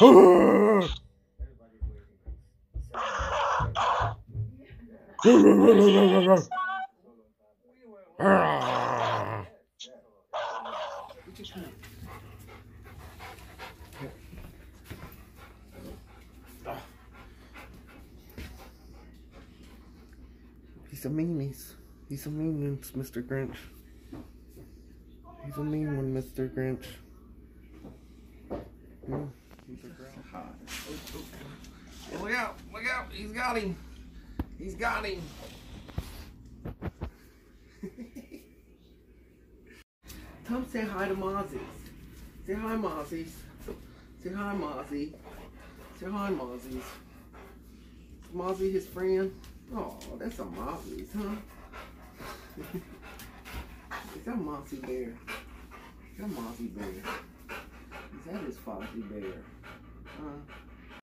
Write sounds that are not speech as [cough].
He's a meanies. He's a mean Mr. Grinch. He's a mean one, Mr. Grinch. Yeah, he's a growl. Oh, Look out! Look out! He's got him! He's got him! [laughs] Come say hi to Mozzie. Say hi, Mozzies. Say hi, Mozzie. Say hi, Mozzies. Is Mozzie his friend? Oh, that's a Mozzie's, huh? [laughs] Is that Mozzie Bear? Is that Mozzie Bear? Is that Fozzie Bear? Huh?